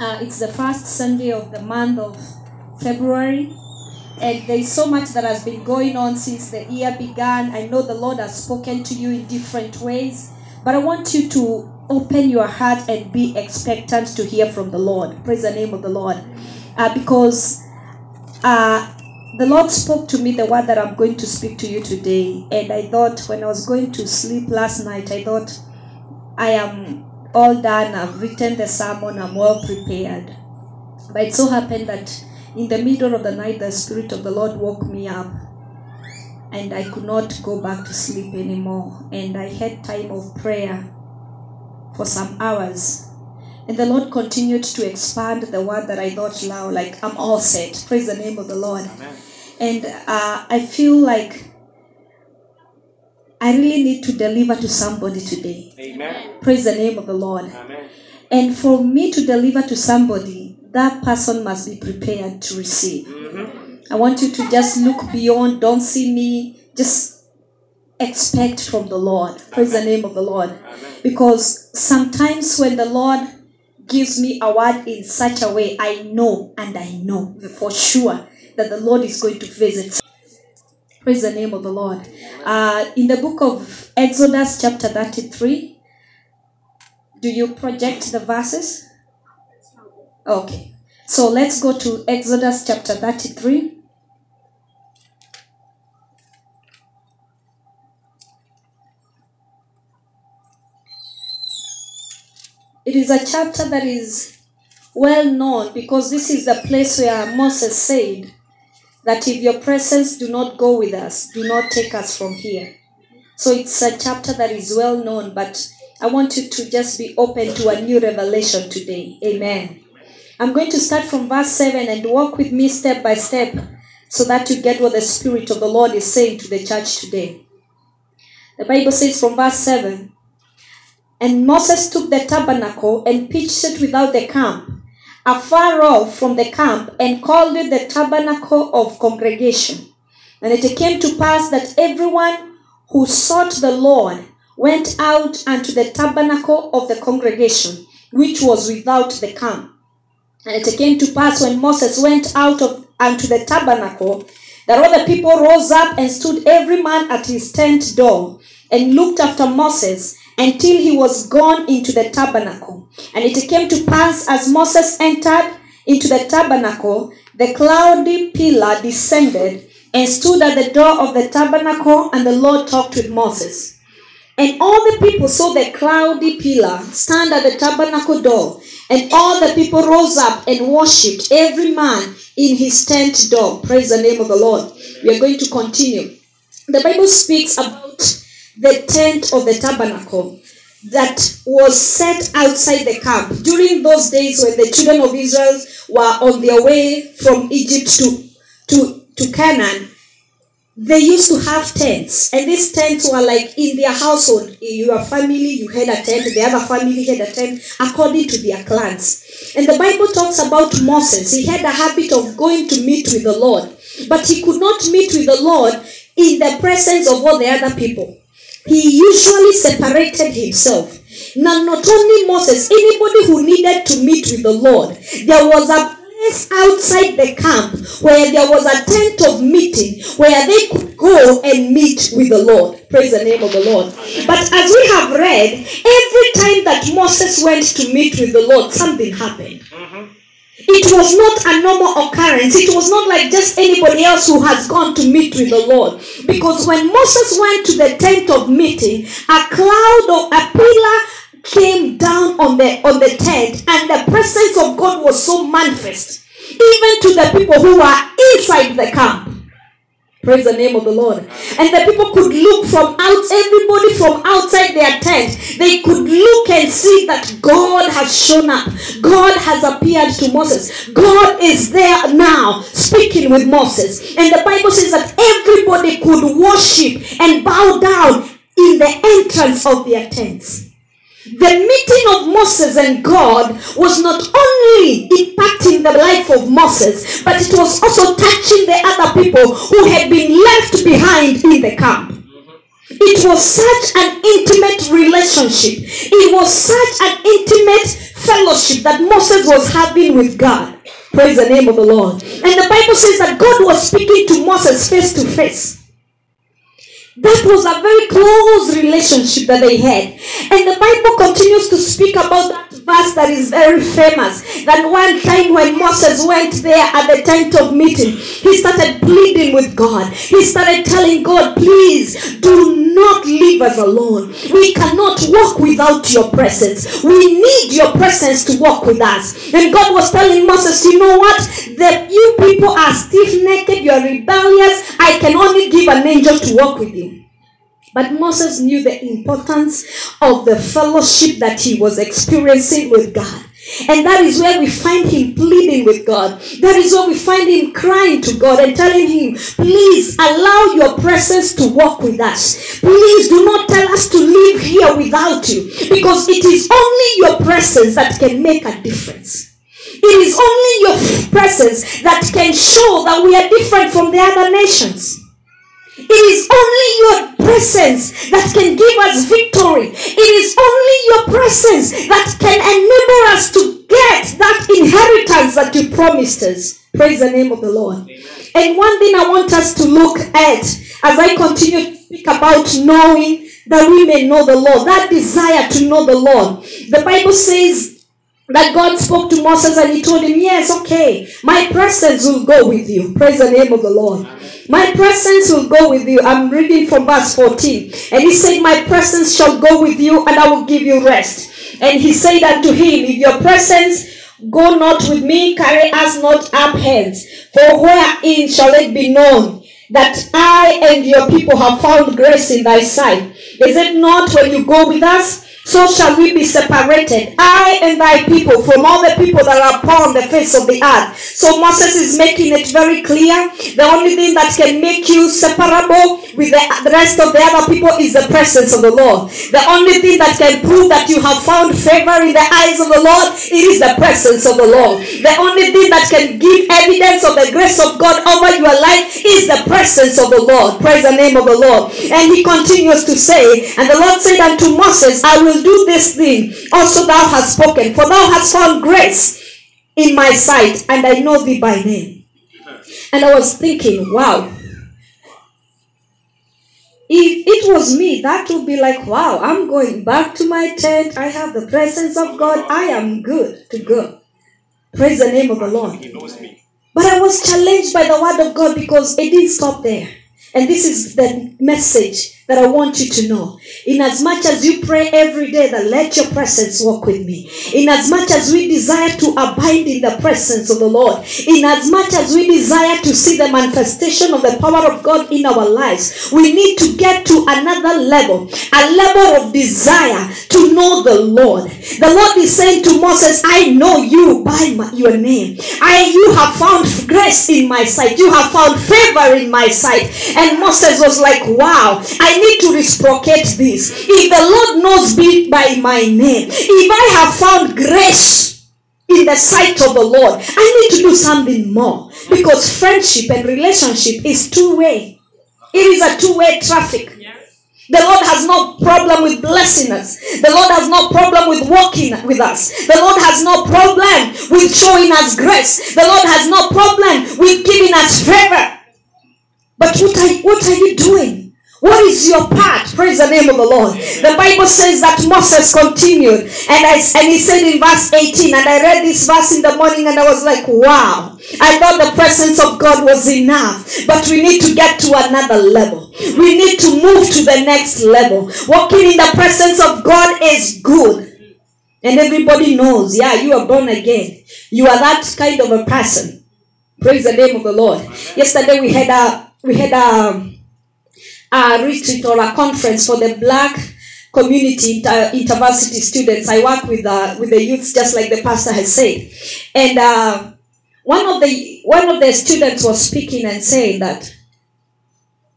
Uh, it's the first Sunday of the month of February. And there is so much that has been going on since the year began. I know the Lord has spoken to you in different ways. But I want you to open your heart and be expectant to hear from the Lord. Praise the name of the Lord. Uh, because uh, the Lord spoke to me the word that I'm going to speak to you today. And I thought when I was going to sleep last night, I thought, I am all done. I've written the sermon. I'm well prepared. But it so happened that in the middle of the night, the Spirit of the Lord woke me up. And I could not go back to sleep anymore. And I had time of prayer for some hours. And the Lord continued to expand the word that I thought loud, like I'm all set. Praise the name of the Lord. Amen. And uh, I feel like I really need to deliver to somebody today. Amen. Praise the name of the Lord. Amen. And for me to deliver to somebody, that person must be prepared to receive. Mm-hmm. I want you to just look beyond, don't see me, just expect from the Lord. Praise the name of the Lord. Amen. Because sometimes when the Lord gives me a word in such a way, I know and I know for sure that the Lord is going to visit. Praise the name of the Lord. Uh, in the book of Exodus, chapter 33, do you project the verses? Okay. So let's go to Exodus chapter 33. It is a chapter that is well known because this is the place where Moses said that if your presence do not go with us, do not take us from here. So it's a chapter that is well known, but I want you to just be open to a new revelation today. Amen. I'm going to start from verse 7 and walk with me step by step so that you get what the Spirit of the Lord is saying to the church today. The Bible says from verse 7 And Moses took the tabernacle and pitched it without the camp, afar off from the camp, and called it the tabernacle of congregation. And it came to pass that everyone who sought the Lord went out unto the tabernacle of the congregation, which was without the camp. And it came to pass when Moses went out of unto the tabernacle, that all the people rose up and stood every man at his tent door, and looked after Moses until he was gone into the tabernacle. And it came to pass as Moses entered into the tabernacle, the cloudy pillar descended and stood at the door of the tabernacle, and the Lord talked with Moses. And all the people saw the cloudy pillar stand at the tabernacle door, and all the people rose up and worshipped, every man in his tent door. Praise the name of the Lord. We are going to continue. The Bible speaks about the tent of the tabernacle that was set outside the camp. During those days when the children of Israel were on their way from Egypt to, to, to Canaan they used to have tents. And these tents were like in their household. In your family you had a tent. The other family had a tent according to their clans. And the bible talks about moses. He had a habit of going to meet with the lord. But he could not meet with the lord in the presence of all the other people he usually separated himself now not only moses anybody who needed to meet with the lord there was a place outside the camp where there was a tent of meeting where they could go and meet with the Lord. Praise the name of the Lord. But as we have read, every time that Moses went to meet with the Lord, something happened. Mm-hmm. It was not a normal occurrence. It was not like just anybody else who has gone to meet with the Lord. Because when Moses went to the tent of meeting, a cloud or a pillar came down on the on the tent and the presence of god was so manifest even to the people who were inside the camp praise the name of the lord. And the people could look from out everybody from outside their tent they could look and see that god has shown up. God has appeared to moses. God is there now speaking with moses. And the bible says that everybody could worship and bow down in the entrance of their tents the meeting of Moses and God was not only impacting the life of Moses, but it was also touching the other people who had been left behind in the camp. It was such an intimate relationship. It was such an intimate fellowship that Moses was having with God. Praise the name of the Lord. And the Bible says that God was speaking to Moses face to face. That was a very close relationship that they had. And the Bible continues to speak about that verse that is very famous. That one time when Moses went there at the tent of meeting, he started pleading with God. He started telling God, please do not leave us alone. We cannot walk without your presence. We need your presence to walk with us. And God was telling Moses, you know what? That you people are stiff necked, you are rebellious. I can only give an angel to walk with you. But Moses knew the importance of the fellowship that he was experiencing with God. And that is where we find him pleading with God. That is where we find him crying to God and telling him, please allow your presence to walk with us. Please do not tell us to live here without you. Because it is only your presence that can make a difference. It is only your presence that can show that we are different from the other nations. It is only your presence that can give us victory. It is only your presence that can enable us to get that inheritance that you promised us. Praise the name of the Lord. Amen. And one thing I want us to look at as I continue to speak about knowing that we may know the Lord, that desire to know the Lord. The Bible says that God spoke to Moses and he told him, Yes, okay, my presence will go with you. Praise the name of the Lord. My presence will go with you. I'm reading from verse 14. And he said, My presence shall go with you, and I will give you rest. And he said unto him, If your presence go not with me, carry us not up hence. For wherein shall it be known that I and your people have found grace in thy sight? Is it not when you go with us? So shall we be separated, I and thy people, from all the people that are upon the face of the earth. So Moses is making it very clear. The only thing that can make you separable with the, rest of the other people is the presence of the Lord. The only thing that can prove that you have found favor in the eyes of the Lord, it is the presence of the Lord. The only thing that can give evidence of the grace of God over your life is the presence of the Lord. Praise the name of the Lord. And he continues to say, and the Lord said unto Moses, I will will do this thing. Also, thou hast spoken, for thou hast found grace in my sight, and I know thee by name. And I was thinking, wow. If it was me, that would be like, wow, I'm going back to my tent. I have the presence of God. I am good to go. Praise the name of the Lord. But I was challenged by the word of God because it didn't stop there. And this is the message that I want you to know. In as much as you pray every day that let your presence walk with me. In as much as we desire to abide in the presence of the Lord. In as much as we desire to see the manifestation of the power of God in our lives. We need to get to another level. A level of desire to know the Lord. The Lord is saying to Moses, I know you by my, your name. I you have found grace in my sight. You have found favor in my sight. And Moses was like, wow, I need to reciprocate this. If the Lord knows me by my name, if I have found grace in the sight of the Lord, I need to do something more. Because friendship and relationship is two way. It is a two way traffic. The Lord has no problem with blessing us. The Lord has no problem with walking with us. The Lord has no problem with showing us grace. The Lord has no problem with giving us favor. But what are, what are you doing? What is your part? Praise the name of the Lord. The Bible says that Moses continued. And, I, and he said in verse 18, and I read this verse in the morning and I was like, wow. I thought the presence of God was enough. But we need to get to another level. We need to move to the next level. Walking in the presence of God is good. And everybody knows, yeah, you are born again. You are that kind of a person. Praise the name of the Lord. Yesterday we had a we had a a retreat or a conference for the black community inter- university students. I work with uh, with the youths just like the pastor has said, and uh, one of the one of the students was speaking and saying that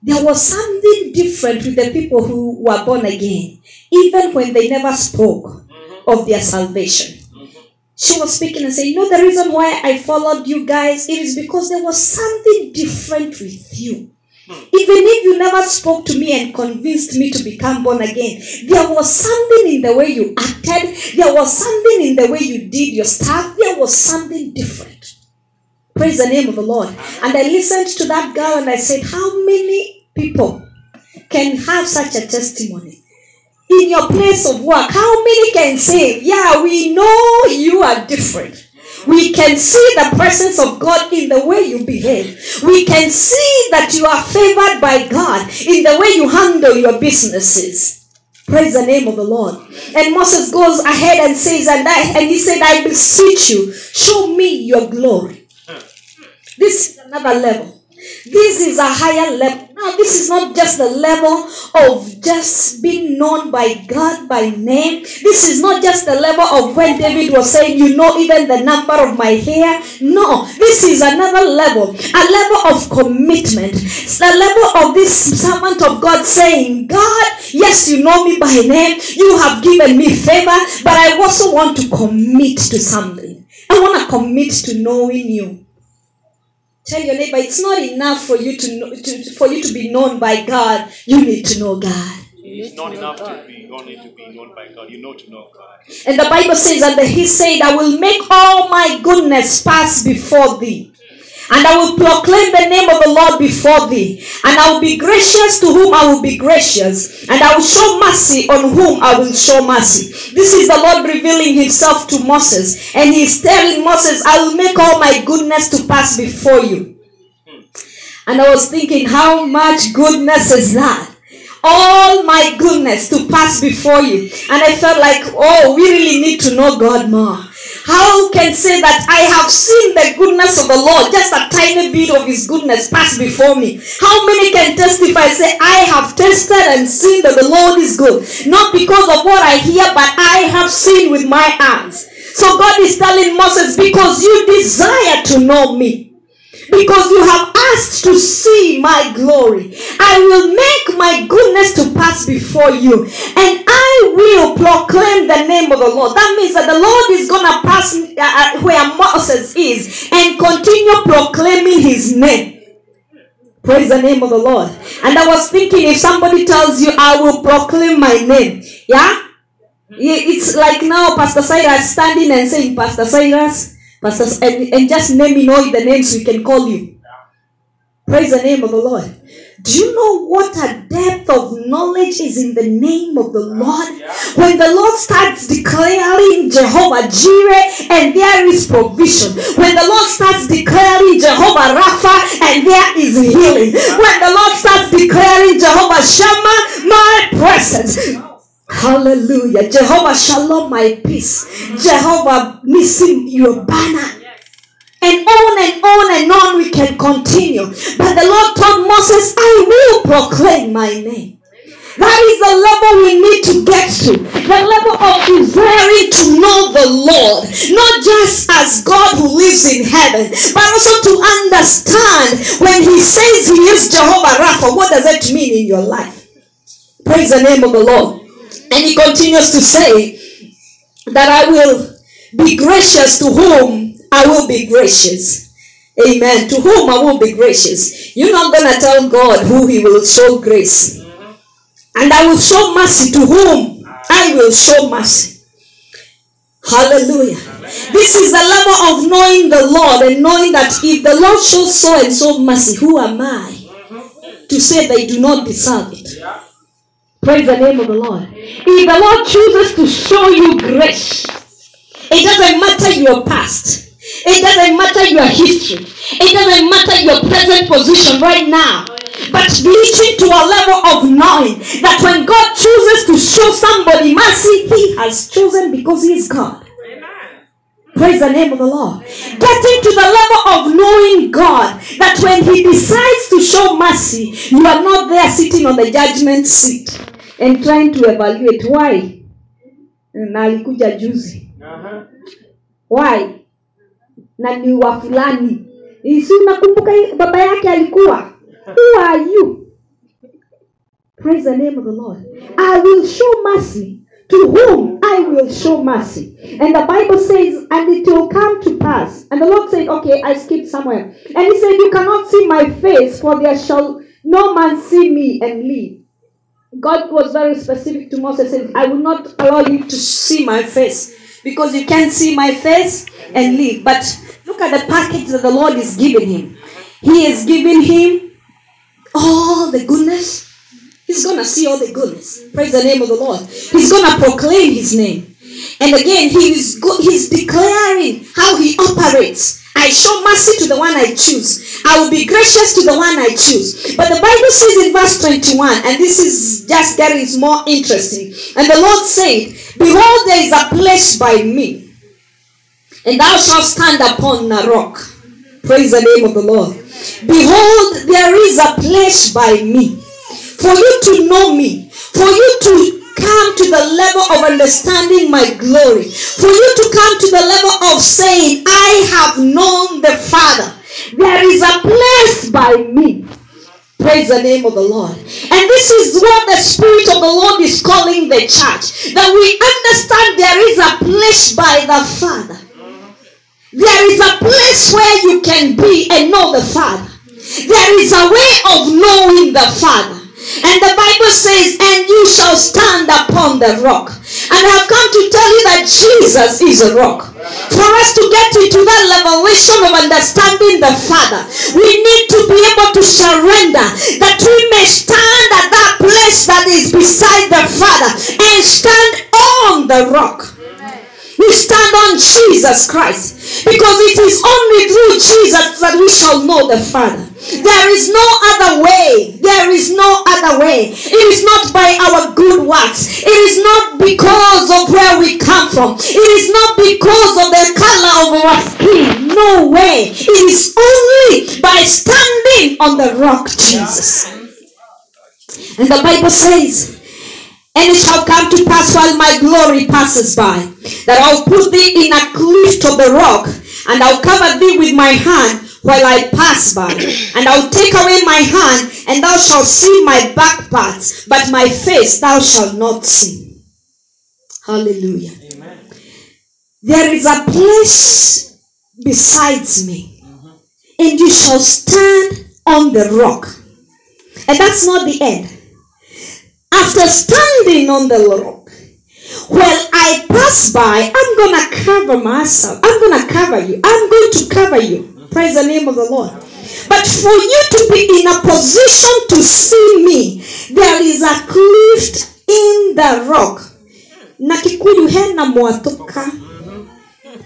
there was something different with the people who were born again, even when they never spoke mm-hmm. of their salvation. Mm-hmm. She was speaking and saying, You know, the reason why I followed you guys, it is because there was something different with you. Even if you never spoke to me and convinced me to become born again, there was something in the way you acted, there was something in the way you did your stuff, there was something different. Praise the name of the Lord. And I listened to that girl and I said, How many people can have such a testimony? In your place of work, how many can say, Yeah, we know you are different? We can see the presence of God in the way you behave. We can see that you are favored by God in the way you handle your businesses. Praise the name of the Lord. And Moses goes ahead and says, and, I, and he said, I beseech you, show me your glory. This is another level. This is a higher level. Now, this is not just the level of just being known by God by name. This is not just the level of when David was saying, You know, even the number of my hair. No, this is another level, a level of commitment. It's the level of this servant of God saying, God, yes, you know me by name. You have given me favor, but I also want to commit to something. I want to commit to knowing you. Tell your neighbor it's not enough for you to, know, to for you to be known by God. You need to know God. It's not enough to be only to be known by God. You know to know God. And the Bible says that He said, "I will make all my goodness pass before thee." And I will proclaim the name of the Lord before thee. And I will be gracious to whom I will be gracious. And I will show mercy on whom I will show mercy. This is the Lord revealing himself to Moses. And he is telling Moses, I will make all my goodness to pass before you. And I was thinking, how much goodness is that? All my goodness to pass before you. And I felt like, oh, we really need to know God more. How can say that I have seen the goodness of the Lord, just a tiny bit of his goodness pass before me? How many can testify, say, I have tested and seen that the Lord is good? Not because of what I hear, but I have seen with my eyes. So God is telling Moses, because you desire to know me, because you have asked to see my glory. I will make my goodness to pass before you, and I will proclaim the name of the Lord. That means that the Lord is going to pass uh, uh, where Moses is and continue proclaiming his name. Praise the name of the Lord. And I was thinking if somebody tells you, I will proclaim my name, yeah? It's like now Pastor Cyrus standing and saying, Pastor Cyrus, And, and just me know the names we can call you. Praise the name of the Lord. Do you know what a depth of knowledge is in the name of the Lord? When the Lord starts declaring Jehovah Jireh and there is provision. When the Lord starts declaring Jehovah Rapha and there is healing. When the Lord starts declaring Jehovah Shammah, my presence. Hallelujah. Jehovah Shalom, my peace. Jehovah Nissim, your banner. And on and on and on we can continue. But the Lord told Moses, I will proclaim my name. That is the level we need to get to. The level of desiring to know the Lord. Not just as God who lives in heaven, but also to understand when He says He is Jehovah Rapha, what does that mean in your life? Praise the name of the Lord. And He continues to say that I will be gracious to whom I will be gracious. Amen. To whom I will be gracious. You're not going to tell God who He will show grace. And I will show mercy to whom I will show mercy. Hallelujah. This is the level of knowing the Lord and knowing that if the Lord shows so and so mercy, who am I to say they do not deserve it? Praise the name of the Lord. If the Lord chooses to show you grace, it doesn't matter your past. It doesn't matter your history. It doesn't matter your present position right now. But reaching to a level of knowing that when God chooses to show somebody mercy, He has chosen because He is God. Praise the name of the Lord. Getting to the level of knowing God that when He decides to show mercy, you are not there sitting on the judgment seat and trying to evaluate why. Na alikuja juzi. Why? na ni wa fulani si unakumbuka baba yake alikuwa who are you praise the name of the lord i will show mercy to whom i will show mercy and the bible says and it will come to pass and the lord said okay i skipped somewhere and he said you cannot see my face for there shall no man see me and live. God was very specific to Moses, said, I will not allow you to see my face because you can't see my face and live. But look at the package that the Lord is giving him. He is giving him all the goodness. He's going to see all the goodness. Praise the name of the Lord. He's going to proclaim his name. And again, he is go- he's declaring how he operates. I show mercy to the one I choose. I will be gracious to the one I choose. But the Bible says in verse 21, and this is just getting more interesting. And the Lord said, Behold, there is a place by me, and thou shalt stand upon a rock. Praise the name of the Lord. Behold, there is a place by me. For you to know me, for you to come to the level of understanding my glory, for you to come to the level of saying, I have known the Father. There is a place by me. Praise the name of the Lord. And this is what the Spirit of the Lord is calling the church. That we understand there is a place by the Father. There is a place where you can be and know the Father. There is a way of knowing the Father. And the Bible says, and you shall stand upon the rock. And I have come to tell you that Jesus is a rock. For us to get into that revelation of understanding the Father, we need to be able to surrender that we may stand at that place that is beside the Father and stand on the rock. We stand on Jesus Christ because it is only through Jesus that we shall know the Father. There is no other way. There is no other way. It is not by our good works. It is not because of where we come from. It is not because of the color of our skin. No way. It is only by standing on the rock, Jesus. And the Bible says, and it shall come to pass while my glory passes by, that I'll put thee in a cleft of the rock, and I'll cover thee with my hand while I pass by. And I'll take away my hand, and thou shalt see my back parts, but my face thou shalt not see. Hallelujah. Amen. There is a place besides me, and you shall stand on the rock. And that's not the end. After standing on the rock, while I pass by, I'm gonna cover myself. I'm gonna cover you. I'm going to cover you. Praise the name of the Lord. But for you to be in a position to see me, there is a cleft in the rock. Na kikuyu hena mwatuka.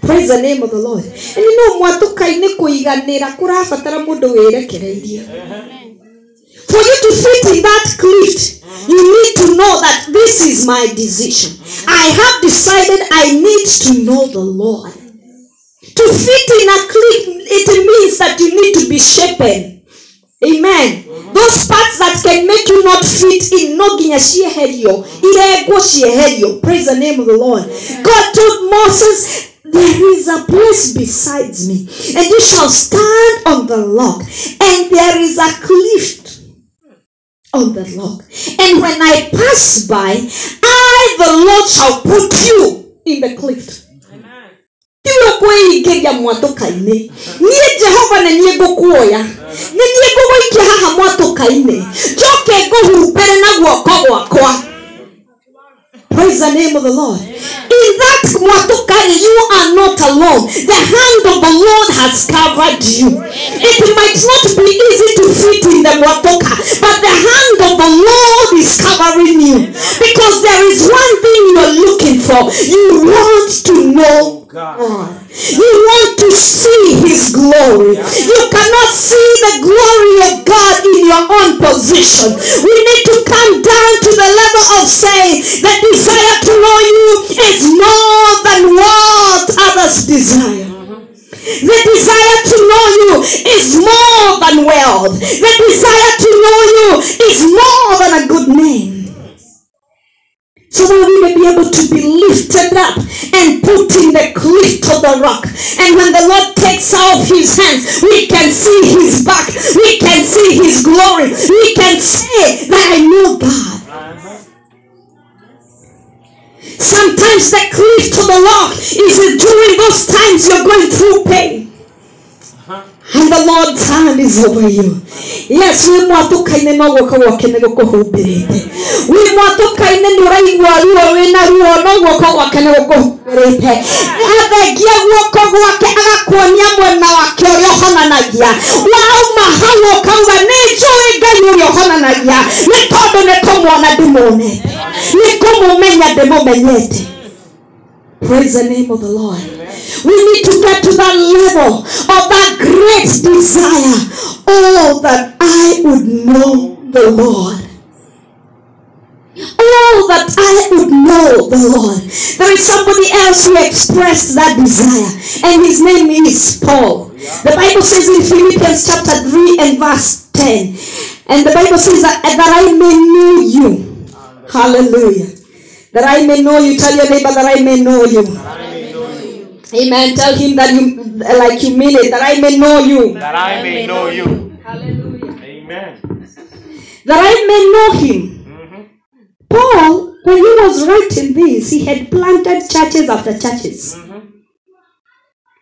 Praise the name of the Lord. And you know mwatuka-inĩ kũiganĩra kũrabatara mũndũ wĩrekereirie. For you to fit in that cleft, you need to know that this is my decision. I have decided I need to know the Lord. To fit in a cleft, it means that you need to be shapen. Amen. Those parts that can make you not fit in, no nginya cieherio, iregwo cieherio. Praise the name of the Lord. God told Moses, there is a place besides me, and you shall stand on the rock, and there is a cleft on the rock. And when I pass by, I, the Lord, shall put you in the cleft. tiwe kwĩingĩria mwatũka-inĩ niĩ jehova nĩ niĩ ngũkuoya nĩ niĩ ngũgũikia haha mwatũka-inĩ njoke ngũhumbĩre na guoko gwakwa Praise the name of the Lord. In that Mwatukari, you are not alone. The hand of the Lord has covered you. It might not be easy to fit in the Mwatoka, but the hand of the Lord is covering you. Because there is one thing you're looking for. You want to know God. You want to see His glory. You cannot see the glory of God in your own position. We need to come down to the level of saying the desire to know you is more than what others desire. Mm-hmm. The desire to know you is more than wealth. The desire to know you is more than a good name. So that we may be able to be lifted up and put in the cleft of the rock. And when the Lord takes off his hands, we can see his back. We can see his glory. We can say that I know God. Sometimes the cleft of the rock is during those times you're going through pain. And the the lord's hand is over you. Yes wĩ mwatũka-inĩ no guoko gwake nĩ gũkũhumbĩrĩte wĩ mwatũka-inĩ nĩ ũraigua ruo wĩna ruo no guoko gwake nĩ gũkũhumbĩrĩte athengia guoko gwake agakuonia mwena wake ũrĩa ũhonanagia wauma hau ũkauga nĩ njũĩ ngai ũrĩa ũhonanagia. Nĩ tondũ nĩ kũmuona ndĩmuonete nĩ kũmũmenya ndĩmũmenyete. Praise the name of the Lord. We need to get to that level of that great desire. Oh, that I would know the Lord. Oh, that I would know the Lord. There is somebody else who expressed that desire, and his name is Paul. The Bible says in Philippians chapter 3 and verse 10, and the Bible says that, that I may know you. Hallelujah. That I may know you. Tell your neighbor that I may know you. Amen. Tell him that you like you mean it. That I may know you. That I may know you. Hallelujah. Amen. That I may know him. Mm-hmm. Paul, when he was writing this, he had planted churches after churches. Mm-hmm.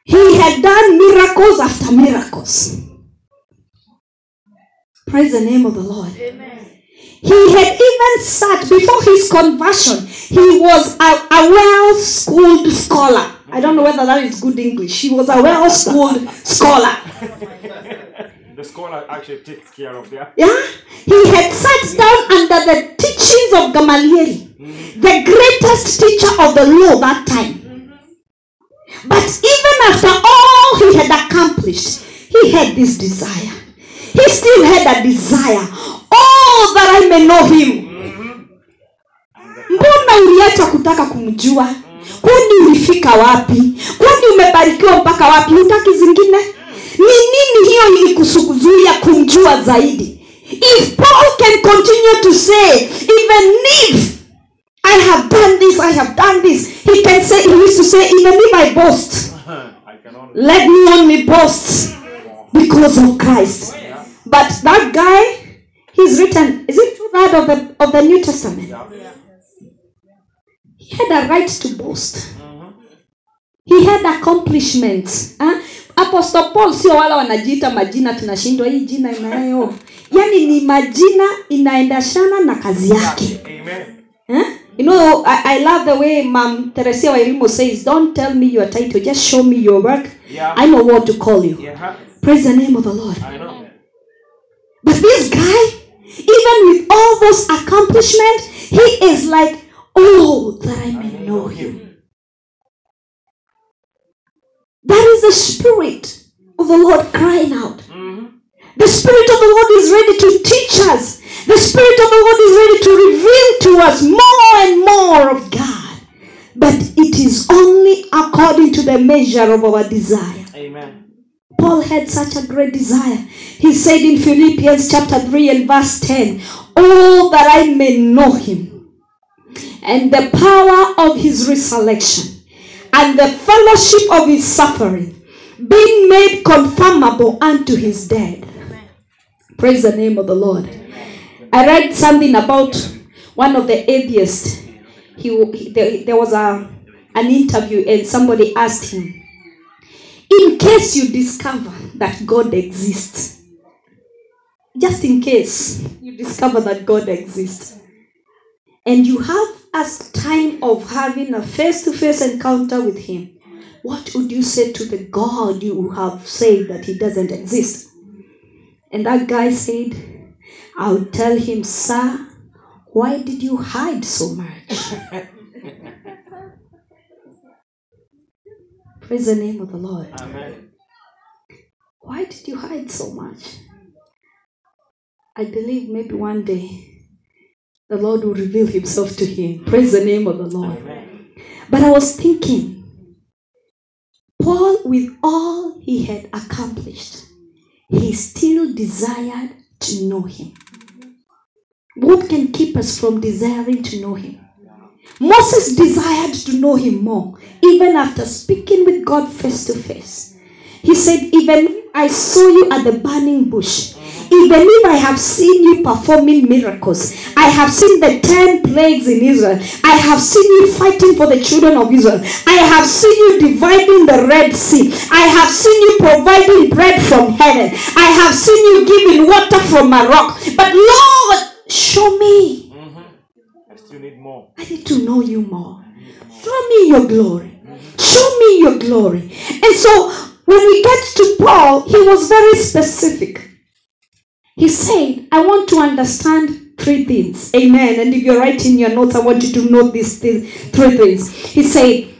He had done miracles after miracles. Praise the name of the Lord. Amen. He had even sat before his conversion. He was a, a well schooled scholar. I don't know whether that is good English. She was a well schooled scholar. The scholar actually takes care of that. Yeah? He had sat down under the teachings of Gamaliel, the greatest teacher of the law that time. But even after all he had accomplished, he had this desire. He still had a desire. Oh, that I may know him. Mbona uliacha kutaka kumjua? Kwani ulifika wapi? Kwani umebarikiwa mpaka wapi? Hutaki zingine? Ni nini hiyo ilikusukuzuia kumjua zaidi? If Paul can continue to say, even if I have done this, I have done this, he can say, he used to say, even if I boast, let me only boast because of Christ. But that guy, he's written, is it two third of the of the New Testament? He had a right to boast. He had accomplishments. Huh? Apostle Paul sio wala wanajiita majina tunashindwa hii jina inayo. Yaani ni majina inaendashana na kazi yake. Amen. Ha? You know, I, I love the way Mam Teresia Wairimo says, don't tell me your title, just show me your work. Yeah. I know what to call you. Yeah. Praise the name of the Lord. I know. But this guy, even with all those accomplishments, he is like, oh, that I may know him. That is the spirit of the Lord crying out. The spirit of the Lord is ready to teach us. The spirit of the Lord is ready to reveal to us more and more of God. But it is only according to the measure of our desire. Amen. Paul had such a great desire. He said in Philippians chapter 3 and verse 10, Oh, that I may know him and the power of his resurrection and the fellowship of his suffering, being made conformable unto his death. Praise the name of the Lord. I read something about one of the atheists. He, he- there, there was a, an interview, and somebody asked him, in case you discover that God exists, just in case you discover that God exists, and you have a time of having a face to face encounter with Him, what would you say to the God you have said that He doesn't exist? And that guy said, I would tell him, Sir, why did you hide so much? Praise the name of the Lord. Amen. Why did you hide so much? I believe maybe one day the Lord will reveal himself to him. Praise the name of the Lord. Amen. But I was thinking, Paul, with all he had accomplished, he still desired to know him. What can keep us from desiring to know him? Moses desired to know him more, even after speaking with God face to face. He said, Even I saw you at the burning bush, even if I have seen you performing miracles, I have seen the 10 plagues in Israel, I have seen you fighting for the children of Israel, I have seen you dividing the Red Sea, I have seen you providing bread from heaven, I have seen you giving water from a rock. But Lord, show me. Mm-hmm. I still need more. I need to know you more. Show me your glory. Show me your glory. And so when we get to Paul, he was very specific. He said, I want to understand three things. Amen. And if you're writing your notes, I want you to note these three things. He said,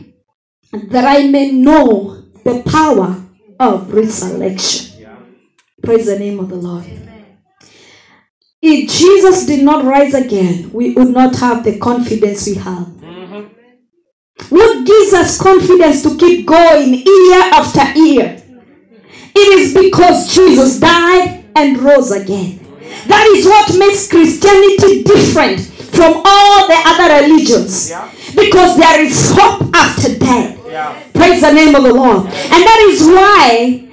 that I may know the power of resurrection. Praise the name of the Lord. If Jesus did not rise again, we would not have the confidence we have. What gives us confidence to keep going year after year? It is because Jesus died and rose again. That is what makes Christianity different from all the other religions. Yeah. Because there is hope after death. Yeah. Praise the name of the Lord. And that is why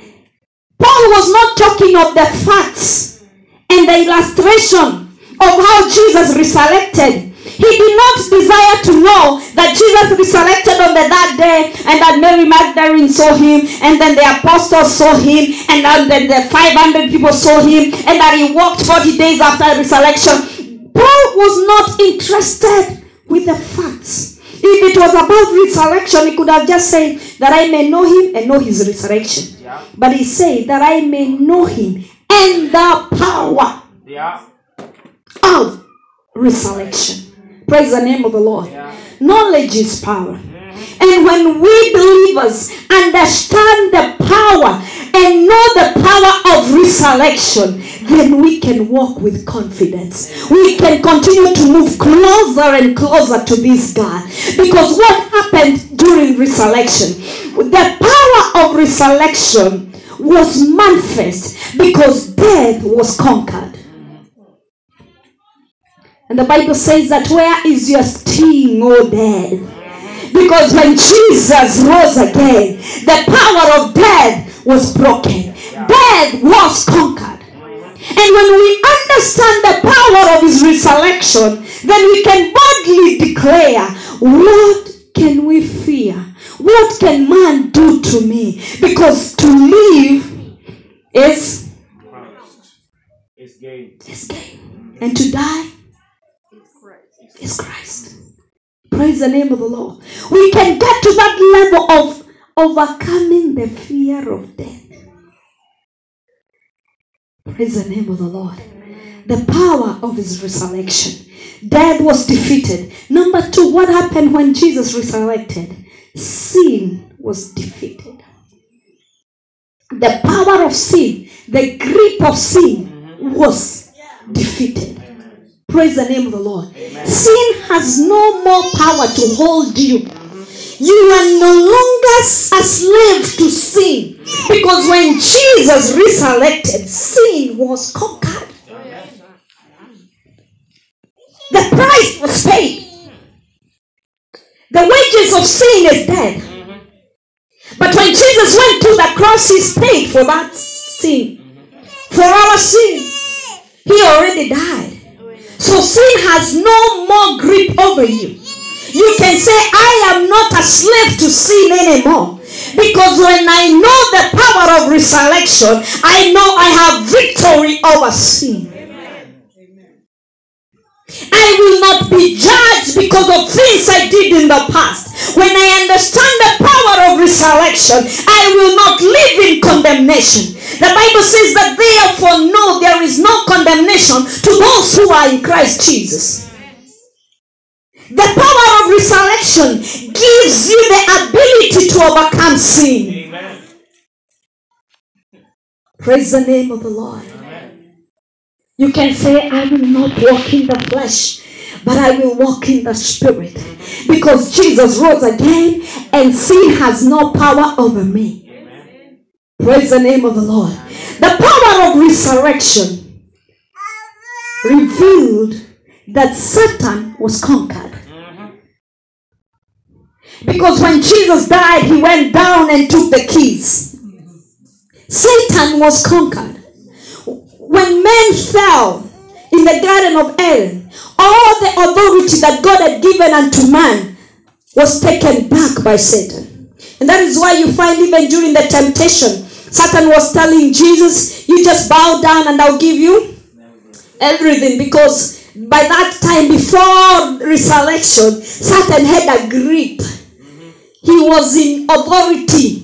Paul was not talking of the facts and the illustration of how Jesus resurrected. He did not desire to know that Jesus resurrected on the that day and that Mary Magdalene saw him and then the apostles saw him and then the 500 people saw him and that he walked 40 days after resurrection. Paul was not interested with the facts. If it was about resurrection, he could have just said that I may know him and know his resurrection. Yeah. But he said that I may know him and the power Yeah. of resurrection. Praise the name of the Lord. Yeah. Knowledge is power. Mm-hmm. And when we believers understand the power and know the power of resurrection, then we can walk with confidence. We can continue to move closer and closer to this God. Because what happened during resurrection? The power of resurrection was manifest because death was conquered. And the Bible says that where is your sting, O death? Because when Jesus rose again, the power of death was broken. Death was conquered. And when we understand the power of his resurrection, then we can boldly declare, What can we fear? What can man do to me? Because to live is, is gain. is gain. And to die is Christ. Praise the name of the Lord. We can get to that level of overcoming the fear of death. Praise the name of the Lord. The power of his resurrection. Death was defeated. Number two, what happened when Jesus resurrected? Sin was defeated. The power of sin, the grip of sin was defeated. Praise the name of the Lord. Sin has no more power to hold you. You are no longer a slave to sin. Because when Jesus resurrected, sin was conquered. The price was paid. The wages of sin is death. But when Jesus went to the cross, he paid for that sin. For our sin. He already died. So sin has no more grip over you. You can say, I am not a slave to sin anymore. Because when I know the power of resurrection, I know I have victory over sin. I will not be judged because of things I did in the past. When I understand the power of resurrection, I will not live in condemnation. The Bible says that therefore, no, there is no condemnation to those who are in Christ Jesus. The power of resurrection gives you the ability to overcome sin. Amen. Praise the name of the Lord. You can say, I will not walk in the flesh, but I will walk in the spirit. Because Jesus rose again and sin has no power over me. Praise the name of the Lord. The power of resurrection revealed that Satan was conquered. Because when Jesus died, he went down and took the keys. Satan was conquered. When men fell in the Garden of Eden, all the authority that God had given unto man was taken back by Satan. And that is why you find even during the temptation, Satan was telling Jesus, You just bow down and I'll give you everything. Because by that time before resurrection satan had a grip. He was in authority.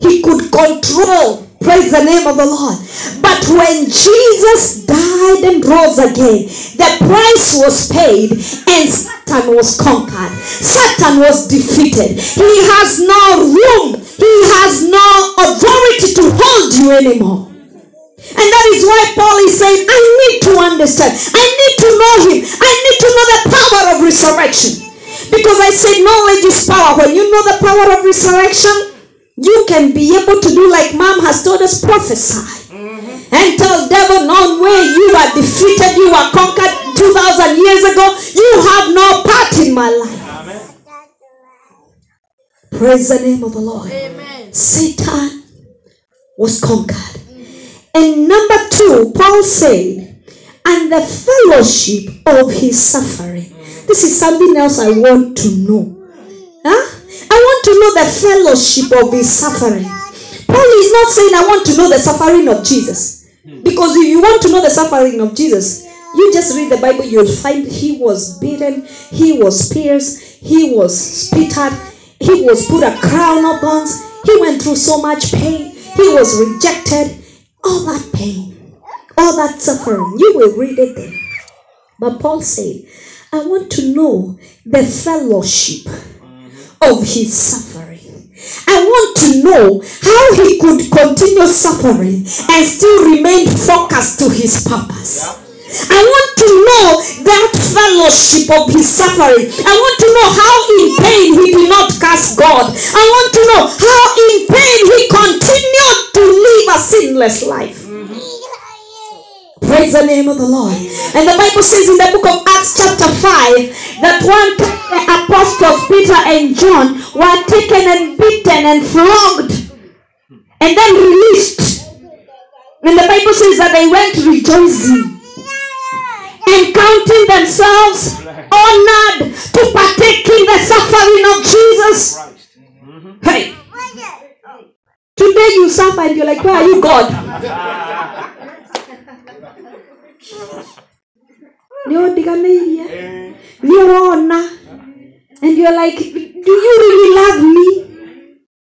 He could control praise the name of the lord but when jesus died and rose again the price was paid and satan was conquered satan was defeated he has no room he has no authority to hold you anymore and that is why Paul is saying, I need to understand. I need to know him. I need to know the power of resurrection. Because I said knowledge is power. When you know the power of resurrection, you can be able to do like mom has told us, prophesy. Mm-hmm. And tell devil, no way, you are defeated, you are conquered 2,000 years ago. You have no part in my life. Praise the name of the Lord. Satan was conquered. And number two, Paul said, and the fellowship of his suffering. Mm-hmm. This is something else I want to know. Huh? I want to know the fellowship of his suffering. Paul is not saying I want to know the suffering of Jesus. Because if you want to know the suffering of Jesus, you just read the Bible, you'll find he was beaten, he was pierced, he was spit at, he was put a crown of thorns, he went through so much pain, he was rejected, all that pain, all that suffering. You will read it there. But Paul said, I want to know the fellowship of his suffering. I want to know how he could continue suffering and still remain focused to his purpose. I want to know that fellowship of his suffering. I want to know how in pain he did not curse God. I want to know how in pain he continued to live a sinless life. Praise the name of the Lord. And the Bible says in the book of Acts, chapter 5, that one the apostles Peter and John were taken and beaten and flogged and then released. And the Bible says that they went rejoicing and counting themselves honored to partake in the suffering of Jesus. Hey, today you suffer and you're like, where are you, God? Nä å ndigana eh. nä å rona and you're like do you really love me?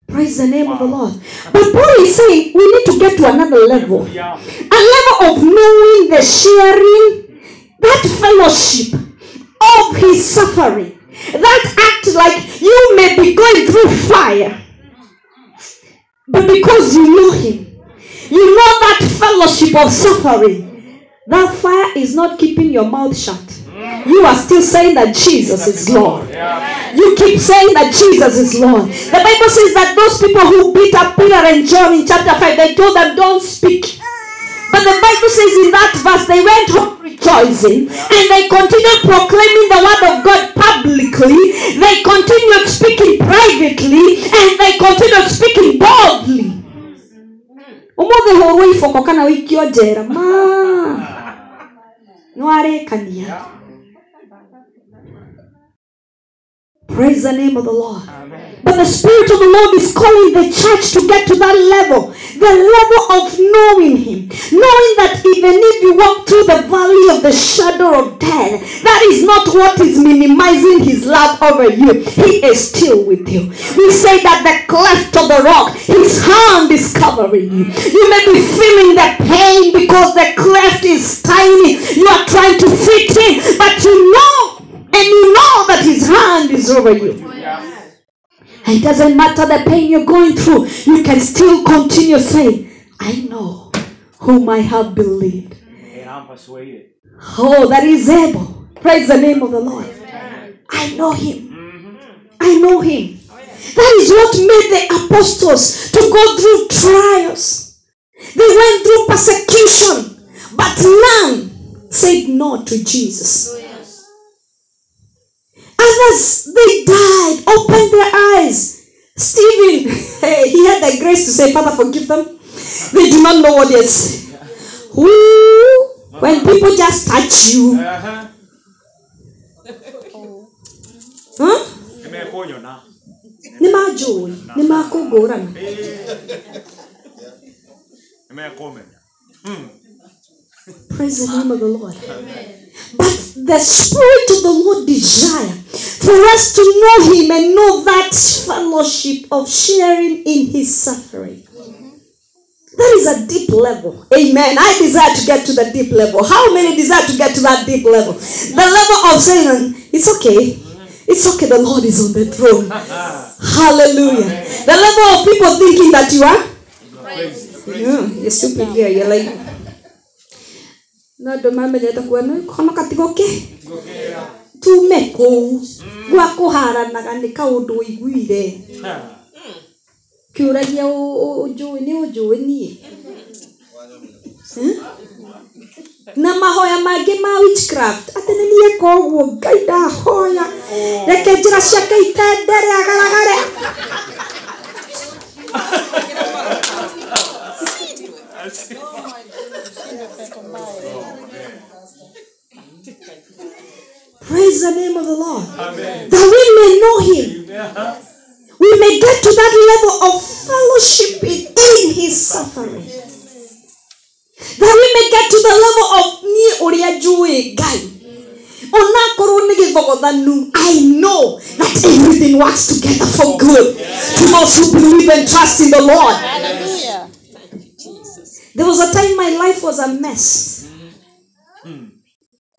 Praise the name of the lord. But paul is saying we need to get to another level. A level of knowing the sharing that fellowship of his suffering. That act like you may be going through fire. But because you know him you know that fellowship of suffering that fire is not keeping your mouth shut. You are still saying that Jesus is Lord. You keep saying that Jesus is Lord. The Bible says that those people who beat up Peter and John in chapter 5, they told them, Don't speak. But the Bible says in that verse, they went home rejoicing and they continued proclaiming the word of God publicly. They continued speaking privately and they continued speaking boldly. no haré calidad. Praise the name of the Lord. But the Spirit of the Lord is calling the church to get to that level. The level of knowing Him. Knowing that even if you walk through the valley of the shadow of death, that is not what is minimizing His love over you. He is still with you. We say that the cleft of the rock, His hand is covering you. You may be feeling the pain because the cleft is tiny. You are trying to fit in, but you know and you know that his hand is over you. And it doesn't matter the pain you're going through, you can still continue saying, I know whom I have believed. And I'm persuaded. Oh, that is able. Praise the name of the Lord. I know him. I know him. That is what made the apostles to go through trials. They went through persecution, but none said no to Jesus. Others, they died, opened their eyes. Stephen, he had the grace to say, Father, forgive them. They do not know what say. Ooh, when people just touch you Aha. huh? Nimekunyona. nĩ manjũĩ nĩ makũngũrana Nimekumenya. Praise the name of the Lord. But the Spirit of the Lord desire for us to know Him and know that fellowship of sharing in His suffering. That is a deep level. Amen. I desire to get to the deep level. How many desire to get to that deep level? The level of saying, it's okay. It's okay. The Lord is on the throne. Hallelujah. The level of people thinking that you are. Yeah, you're stupid there. You're like, no andå mamenyete kuona honoka tigoke tume kå u gwa kå haranaga nä kaå ndå å iguire kä å ragia nä å njå niä na mahoya mangä ma atä nä nieka å guo ngai ndahoya. Reke njä ra ciake itendere agaragare. praise the name of the lord Amen. that we may know him we may get to that level of fellowship in his suffering. That we may get to the level of niĩ ũrĩa njũĩ Ngai. Onakorwo nĩ gĩthogothanu, I know that everything works together for good to those who believe and trust in the Lord. Hallelujah. There was a time my life was a mess.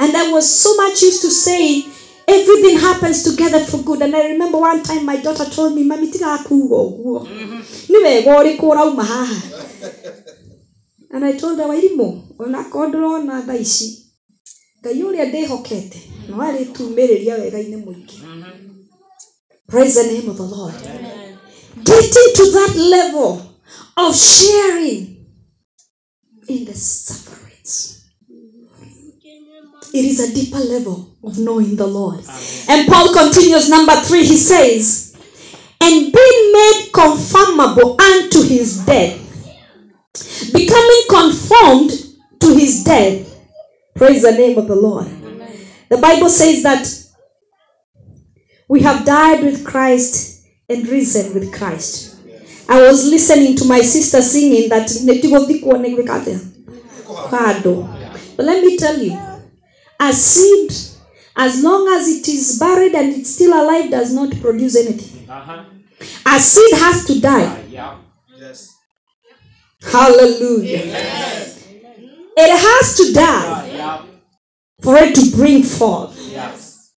And I was so much used to saying, everything happens together for good. And I remember one time my daughter told me, Mami, tigakuga ũguo. Mm-hmm. Nĩ wega ũrĩkũ ũrauma haha. And I told her, Wairimu, onakorwo ndĩrona thaa ici, Ngai ũrĩa ndĩhokete, no mũingĩ. Mm-hmm. Praise the name of the Lord. Getting to that level of sharing in the sufferings. It is a deeper level of knowing the Lord. And Paul continues, number three, he says, and being made conformable unto his death, becoming conformed to his death. Praise the name of the Lord. The Bible says that we have died with Christ and risen with Christ. I was listening to my sister singing that "Nĩtigũthikwo nĩ gwĩka atĩa?" Kado. But let me tell you, a seed, as long as it is buried and it's still alive, does not produce anything. Aha. A seed has to die. Uh, yeah. Hallelujah. It has to die uh, Yeah. for it to bring forth. Yes.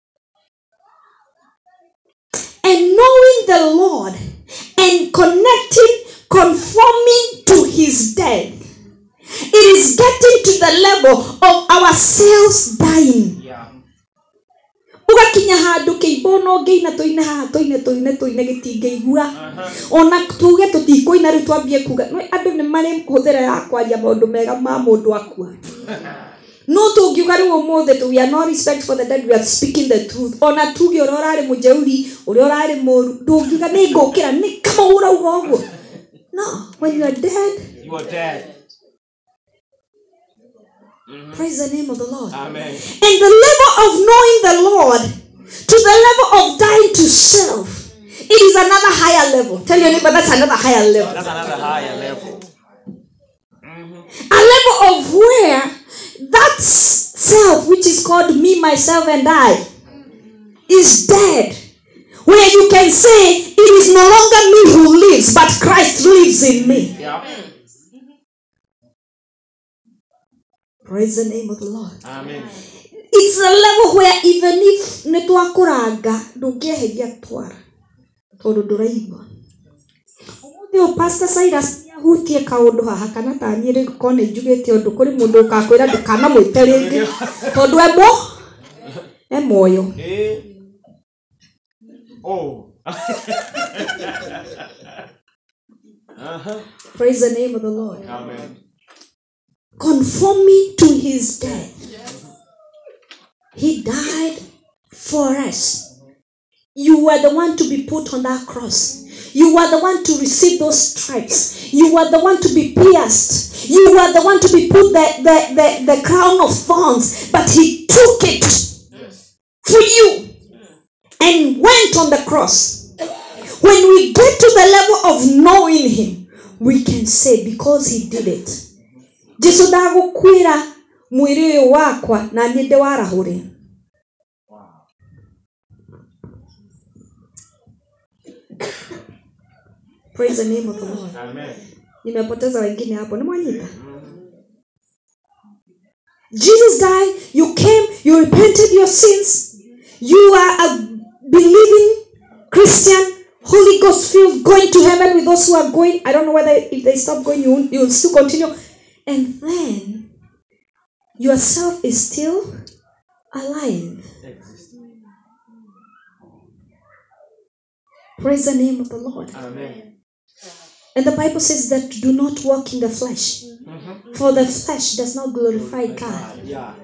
And knowing the Lord and connecting, conforming to his death. It is getting to the level of ourselves dying. Yeah. ũgakinya handũ kĩimbo no ngĩina tũine haha tũine tũine tũine gĩtingĩigua ona tuge tũtikũina rĩu twambie kuga nä andũ nĩ marĩ hũthĩra ya kwaria maũndũ mega ma mũndũ akua no tũngiuga rĩu ũmũthĩ we are not respect for the dead we are speaking the truth ona tuge ũrĩa ũrarĩ mũjeuri ũrĩa ũrarĩ mũru ndũngiuga nĩ ngũkĩra nĩ kama ũrauga ũguo no when you are dead You are dead. Mm-hmm. praise the name of the lord Amen. and the level of knowing the Lord to the level of dying to self, it is another higher level. Tell your neighbor that's another higher level. That's another higher level. Mm-hmm. A level of where that self, which is called me, myself, and I, is dead. Where you can say, it is no longer me who lives, but Christ lives in me. Yeah. Praise the name of the Lord. Amen. It's a level where even if nĩ twakũranga ndũngĩeheria twara tondũ ndũraigua ũmũthĩ ũyũ pastor Cyrus ahutie kaũndũ haha kana ta niĩ rĩu korwo nĩ njugĩte ũndũ kũrĩ mũndũ ũkakwĩra ndũkanamwĩte rĩngĩ tondũ emo e muoyo Eh. Oh. uh-huh. praise the name of the Lord Amen. Conforming to his death he died for us You were the one to be put on that cross. You were the one to receive those stripes. You were the one to be pierced. You were the one to be put the, the, the, the crown of thorns, but he took it for you and went on the cross. When we get to the level of knowing him, we can say, because he did it. Jesu ndagũkwĩra mwĩrĩ ũyũ wakwa na niĩ ndĩwarahũre. Praise the name of the Lord. Amen. nimepoteza wengine hapo nimwanyika jesus died you came you repented your sins. You are a believing christian holy ghost filled going to heaven with those who are going. I don't know whether if they stop going you will, you will still continue and then yourself is still alive praise the name of the lord Amen. And the Bible says that do not walk in the flesh, mm-hmm. for the flesh does not glorify God. Yeah.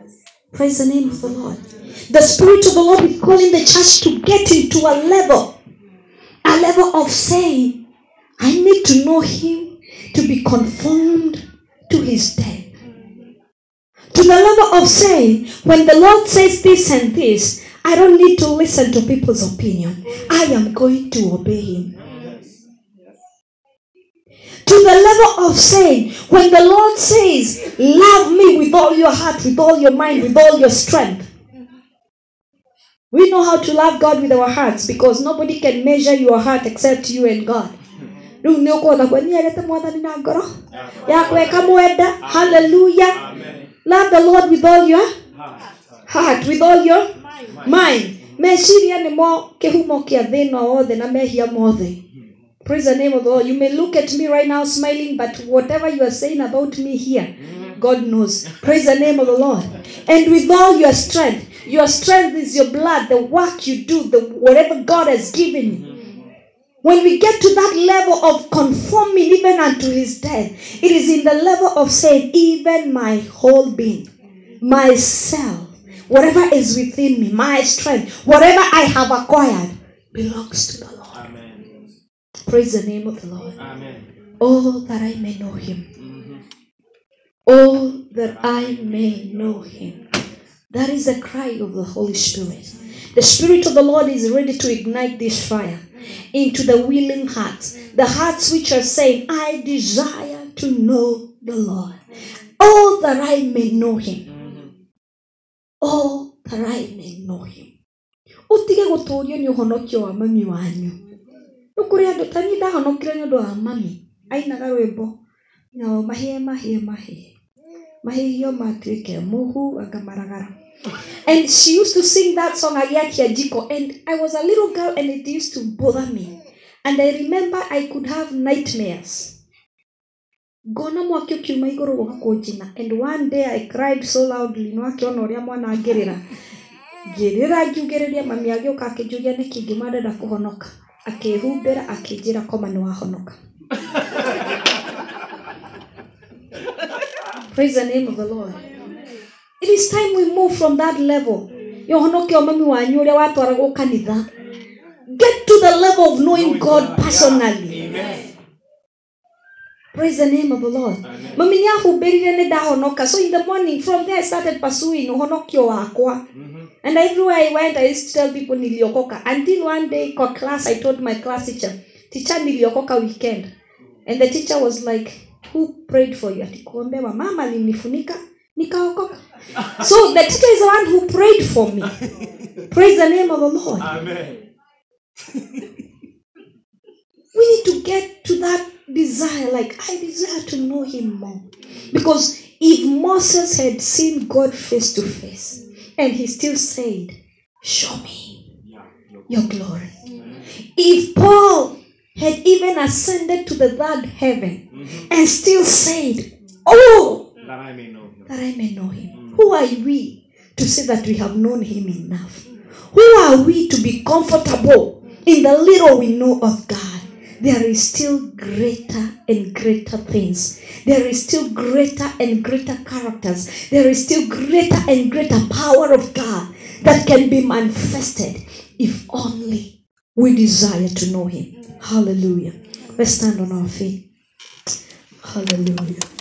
Praise the name of the Lord. The Spirit of the Lord is calling the church to get into a level, a level of saying, I need to know Him to be conformed to His death. To the level of saying, when the Lord says this and this, I don't need to listen to people's opinion. I am going to obey Him. To the level of saying, when the Lord says, Love me with all your heart, with all your mind, with all your strength. We know how to love God with our hearts because nobody can measure your heart except you and God. Rĩu nĩ ũkũhota kweniarĩte mwathani na ngoro yakwa ĩkamwenda hallelujah. Love the lord with all your heart with all your mind. meciria nĩmo kĩhumo kĩa thĩna wothe na mehia mothe Praise the name of the Lord. You may look at me right now smiling, but whatever you are saying about me here, God knows. Praise the name of the Lord. And with all your strength, your strength is your blood, the work you do, the whatever God has given you. When we get to that level of conforming even unto his death, it is in the level of saying, even my whole being, myself, whatever is within me, my strength, whatever I have acquired, belongs to the Lord. Amen. Praise the name of the Lord. Amen. Oh, that I may know him. Oh, that I may know him. That is the cry of the Holy Spirit. The Spirit of the Lord is ready to ignite this fire into the willing hearts, the hearts which are saying, I desire to know the Lord. Oh, that I may know him. Oh, that I may know him. utige gũtũũrio ni uhonokio wa mami wanyu. Nĩ andu tani ndahonokire ni ũndũ wa mami. Ainaga rwĩmbo. No mahie mahie mahĩe. Mahĩhio matuĩke mũhu angamaragara and she used to sing that song agiakia jiko and i was a little girl and it used to bother me. And i remember i could have nightmares. Ngona mwaki ũkiuma igũrũ gũka kũnjina and one day i cried so loudly no akĩona ũrĩa mwana angĩrĩra ngĩrĩra ngiugĩrĩria mami agĩũka akĩnjũria nĩkĩ ngĩma ndenda kũhonoka akĩhumbĩra akĩnjĩra koma nĩ wahonoka praise the name of the lord it is time we move from that level yohonoke mami wanyu uria watwaragwo kanitha get to the level of knowing god personally Amen. Praise the name of the Lord. Mami nĩ ahumbĩrire nĩ ndahonoka. So in the morning, from there I started pursuing ũhonokio wakwa. And everywhere I went, I used to tell people niliokoka. Until one day kwa class, I told my class teacher, teacher niliokoka weekend. And the teacher was like, who prayed for you? Ati kuombewa. Mama alinifunika, nikaokoka. So the teacher is the one who prayed for me. Praise the name of the Lord. Amen. We need to get to that desire, like, I desire to know him more. Because if Moses had seen God face to face and he still said, Show me your glory. If Paul had even ascended to the third heaven mm-hmm. and still said, Oh, That I may know. That I may know him. Who are we to say that we have known him enough? Who are we to be comfortable in the little we know of God? There is still greater and greater things. There is still greater and greater characters. There is still greater and greater power of God that can be manifested if only we desire to know Him. Hallelujah. Let's stand on our feet. Hallelujah.